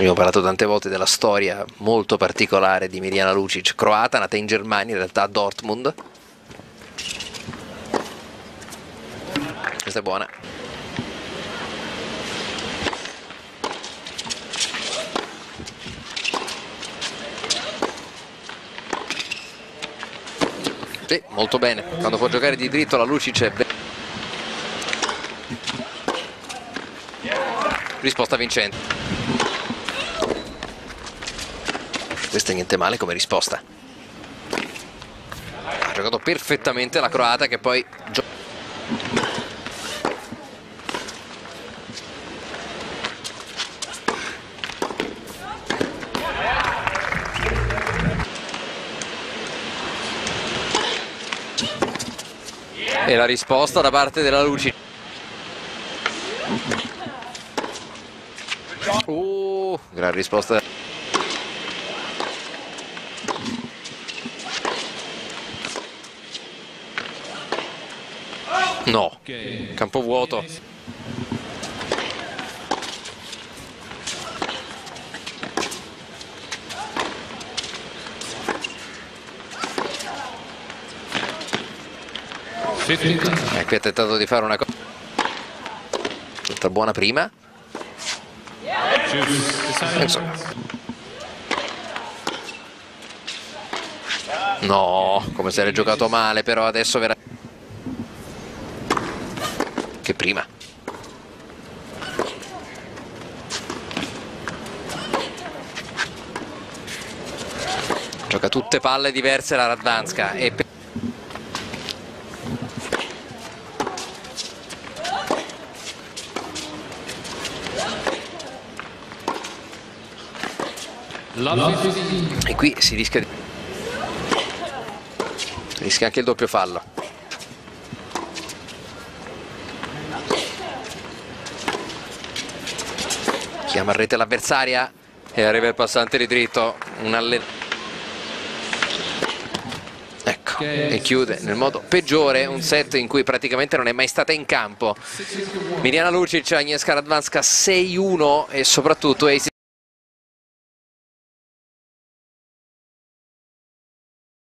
Abbiamo parlato tante volte della storia molto particolare di Mirjana Lucic, croata, nata in Germania, in realtà a Dortmund. Questa è buona. Sì, molto bene. Quando può giocare di dritto la Lucic è risposta vincente questa è niente male come risposta. Ha giocato perfettamente la croata che poi e la risposta da parte della Luci. Uh, gran risposta no campo vuoto E eh, qui ha tentato di fare una cosa. Tutta buona prima. No, come se l'è giocato male, però adesso verrà... Che prima. Gioca tutte palle diverse la Radvanska e... E qui si rischia, rischia anche il doppio fallo. Chiama a rete l'avversaria. E arriva il passante di dritto. Un ecco, e chiude nel modo peggiore. Un set in cui praticamente non è mai stata in campo. Miriana Lucic, Agnieszka Radwanska 6-1 e soprattutto Ace